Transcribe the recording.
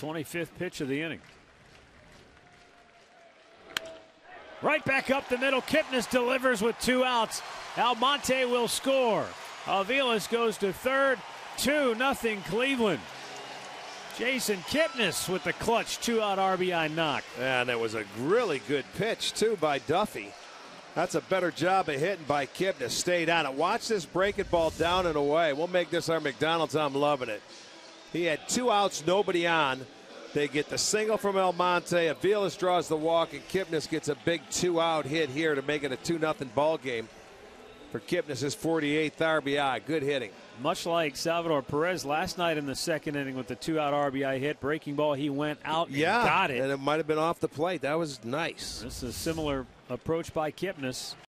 25th pitch of the inning. Right back up the middle. Kipnis delivers with two outs. Almonte will score. Aviles goes to third. 2 nothing Cleveland. Jason Kipnis with the clutch two out RBI knock. And it was a really good pitch, too, by Duffy. That's a better job of hitting by Kipnis. Stayed on it. Watch this breaking ball down and away. We'll make this our McDonald's. I'm loving it. He had two outs, nobody on. They get the single from El Monte. Aviles draws the walk, and Kipnis gets a big two-out hit here to make it a 2-0 ball game for Kipnis' his 48th RBI. Good hitting. Much like Salvador Perez last night in the second inning with the two-out RBI hit, breaking ball, he went out and yeah, got it. and it might have been off the plate. That was nice. This is a similar approach by Kipnis.